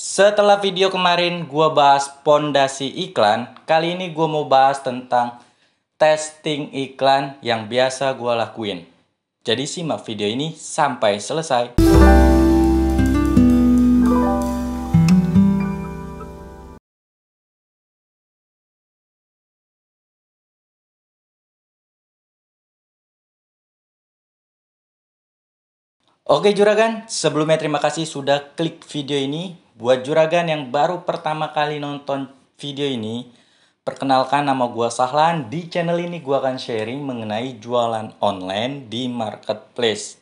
Setelah video kemarin gua bahas pondasi iklan, kali ini gua mau bahas tentang testing iklan yang biasa gua lakuin. Jadi simak video ini sampai selesai. Oke Juragan, sebelumnya terima kasih sudah klik video ini. Buat Juragan yang baru pertama kali nonton video ini, perkenalkan nama gua Sahlan. Di channel ini gua akan sharing mengenai jualan online di marketplace.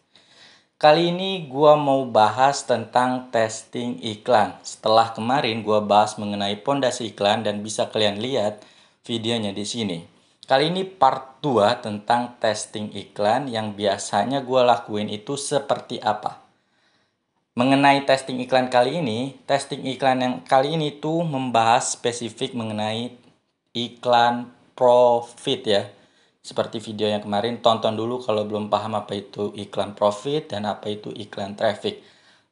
Kali ini gua mau bahas tentang testing iklan. Setelah kemarin gua bahas mengenai pondasi iklan dan bisa kalian lihat videonya di sini. Kali ini part 2 tentang testing iklan yang biasanya gue lakuin itu seperti apa. Mengenai testing iklan kali ini, testing iklan yang kali ini tuh membahas spesifik mengenai iklan profit ya. Seperti video yang kemarin, tonton dulu kalau belum paham apa itu iklan profit dan apa itu iklan traffic.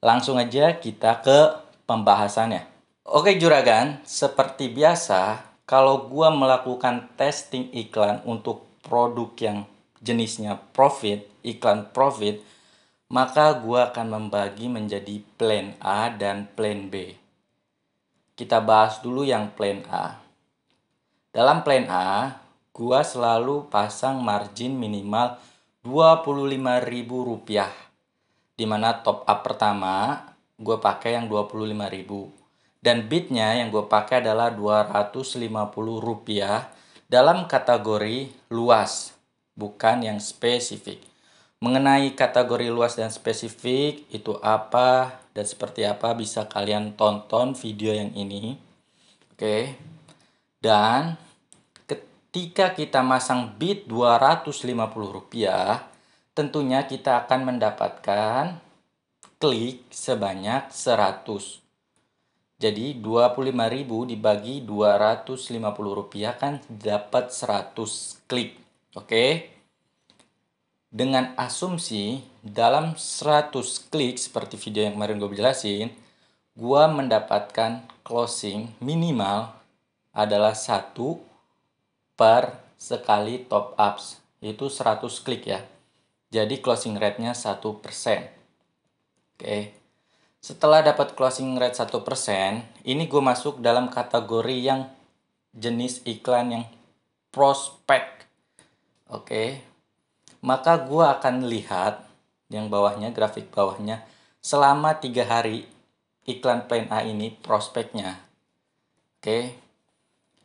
Langsung aja kita ke pembahasannya. Oke juragan, seperti biasa kalau gua melakukan testing iklan untuk produk yang jenisnya profit, iklan profit, maka gua akan membagi menjadi plan A dan plan B. Kita bahas dulu yang plan A. Dalam plan A, gua selalu pasang margin minimal Rp25.000 di mana top up pertama gue pakai yang Rp25.000 dan bitnya yang gue pakai adalah 250 rupiah dalam kategori luas bukan yang spesifik mengenai kategori luas dan spesifik itu apa dan seperti apa bisa kalian tonton video yang ini oke dan ketika kita masang bit 250 rupiah tentunya kita akan mendapatkan klik sebanyak 100 jadi 25.000 dibagi 250 rupiah kan dapat 100 klik. Oke. Dengan asumsi dalam 100 klik seperti video yang kemarin gue jelasin, gue mendapatkan closing minimal adalah 1 per sekali top ups. Itu 100 klik ya. Jadi closing rate-nya 1%. Oke. Setelah dapat closing rate 1%, ini gue masuk dalam kategori yang jenis iklan yang prospek. Oke. Maka gue akan lihat yang bawahnya, grafik bawahnya, selama tiga hari iklan plan A ini prospeknya. Oke.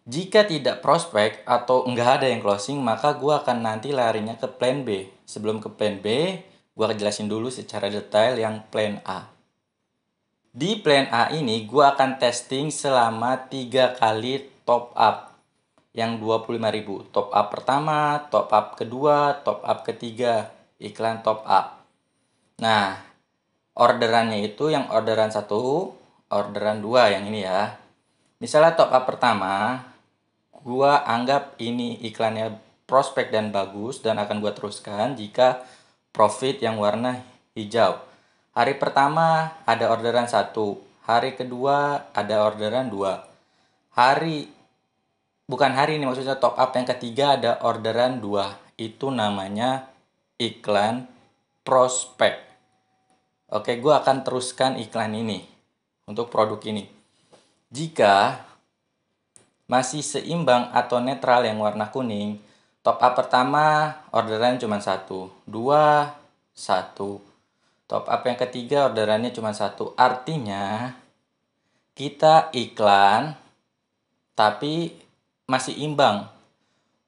Jika tidak prospek atau enggak ada yang closing, maka gue akan nanti larinya ke plan B. Sebelum ke plan B, gue akan jelasin dulu secara detail yang plan A. Di plan A ini gue akan testing selama 3 kali top up yang 25.000. Top up pertama, top up kedua, top up ketiga, iklan top up. Nah, orderannya itu yang orderan satu, orderan dua yang ini ya. Misalnya top up pertama, gue anggap ini iklannya prospek dan bagus dan akan gue teruskan jika profit yang warna hijau. Hari pertama ada orderan satu, hari kedua ada orderan dua. Hari bukan hari ini maksudnya top up yang ketiga ada orderan dua. Itu namanya iklan prospek. Oke, gue akan teruskan iklan ini untuk produk ini. Jika masih seimbang atau netral yang warna kuning, top up pertama orderan cuma satu, dua, satu, Top up yang ketiga orderannya cuma satu. Artinya kita iklan tapi masih imbang.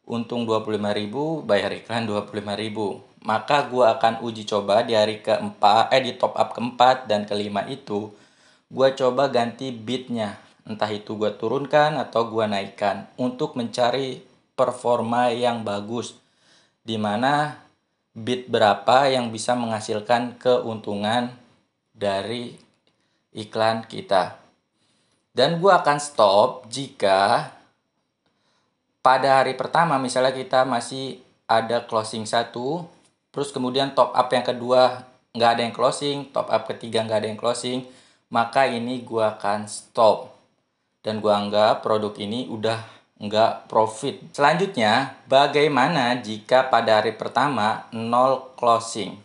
Untung 25.000, bayar iklan 25.000. Maka gua akan uji coba di hari keempat, eh di top up keempat dan kelima itu gua coba ganti bitnya. Entah itu gua turunkan atau gua naikkan untuk mencari performa yang bagus. Di mana bit berapa yang bisa menghasilkan keuntungan dari iklan kita. Dan gue akan stop jika pada hari pertama misalnya kita masih ada closing satu, terus kemudian top up yang kedua nggak ada yang closing, top up ketiga nggak ada yang closing, maka ini gue akan stop. Dan gue anggap produk ini udah nggak profit. Selanjutnya, bagaimana jika pada hari pertama nol closing?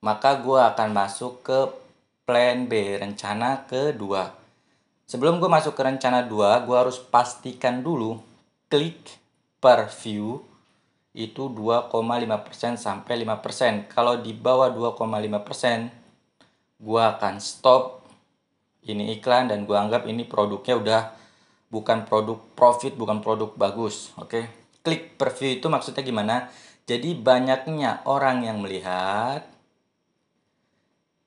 Maka gue akan masuk ke plan B, rencana kedua. Sebelum gue masuk ke rencana 2, gue harus pastikan dulu klik per view itu 2,5% sampai 5%. Kalau di bawah 2,5%, gue akan stop ini iklan dan gue anggap ini produknya udah bukan produk profit, bukan produk bagus. Oke. Okay? Klik per view itu maksudnya gimana? Jadi banyaknya orang yang melihat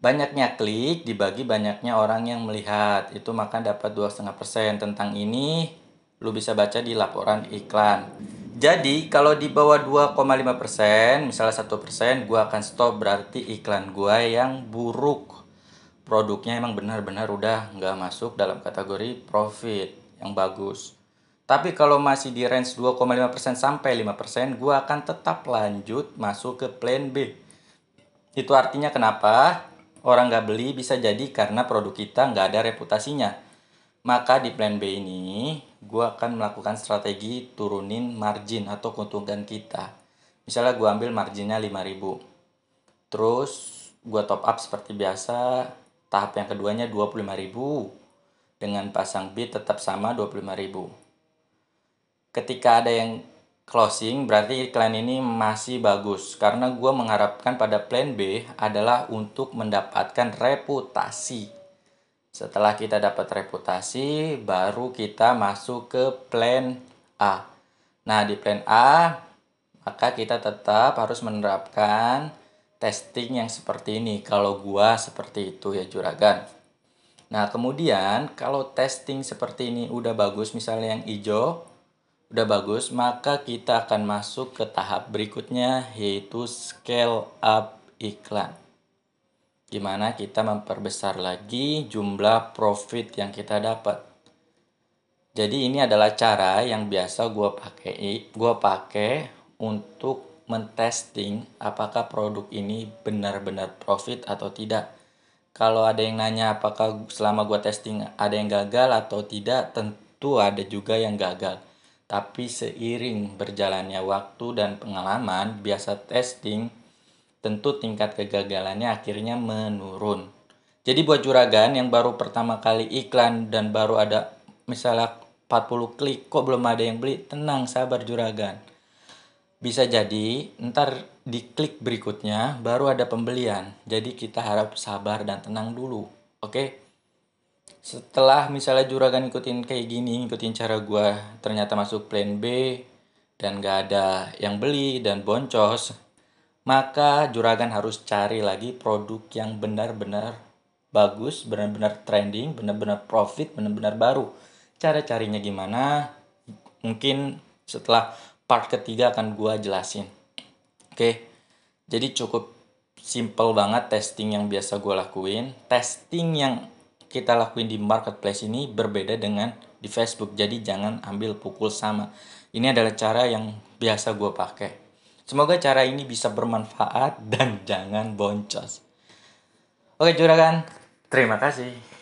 banyaknya klik dibagi banyaknya orang yang melihat itu maka dapat dua setengah persen tentang ini lu bisa baca di laporan iklan jadi kalau di bawah 2,5 persen misalnya satu persen gua akan stop berarti iklan gua yang buruk produknya emang benar-benar udah nggak masuk dalam kategori profit yang bagus tapi kalau masih di range 2,5% sampai 5%, gua akan tetap lanjut masuk ke plan B. Itu artinya kenapa? orang nggak beli bisa jadi karena produk kita nggak ada reputasinya. Maka di plan B ini, gue akan melakukan strategi turunin margin atau keuntungan kita. Misalnya gue ambil marginnya 5000 Terus gue top up seperti biasa, tahap yang keduanya 25000 Dengan pasang bid tetap sama 25000 Ketika ada yang closing berarti iklan ini masih bagus. Karena gue mengharapkan pada plan B adalah untuk mendapatkan reputasi setelah kita dapat reputasi baru kita masuk ke plan A. Nah di plan A maka kita tetap harus menerapkan testing yang seperti ini. Kalau gua seperti itu ya juragan. Nah kemudian kalau testing seperti ini udah bagus misalnya yang hijau udah bagus, maka kita akan masuk ke tahap berikutnya yaitu scale up iklan. Gimana kita memperbesar lagi jumlah profit yang kita dapat. Jadi ini adalah cara yang biasa gue pakai, gue pakai untuk mentesting apakah produk ini benar-benar profit atau tidak. Kalau ada yang nanya apakah selama gue testing ada yang gagal atau tidak, tentu ada juga yang gagal tapi seiring berjalannya waktu dan pengalaman, biasa testing, tentu tingkat kegagalannya akhirnya menurun. Jadi buat juragan yang baru pertama kali iklan dan baru ada misalnya 40 klik kok belum ada yang beli, tenang sabar juragan. Bisa jadi ntar di klik berikutnya baru ada pembelian. Jadi kita harap sabar dan tenang dulu. Oke? Setelah misalnya juragan ikutin kayak gini ikutin cara gue ternyata masuk plan B dan gak ada yang beli dan boncos maka juragan harus cari lagi produk yang benar-benar bagus benar-benar trending benar-benar profit benar-benar baru cara carinya gimana mungkin setelah part ketiga akan gue jelasin oke jadi cukup simple banget testing yang biasa gue lakuin testing yang kita lakuin di marketplace ini berbeda dengan di Facebook. Jadi jangan ambil pukul sama. Ini adalah cara yang biasa gue pakai. Semoga cara ini bisa bermanfaat dan jangan boncos. Oke juragan, terima kasih.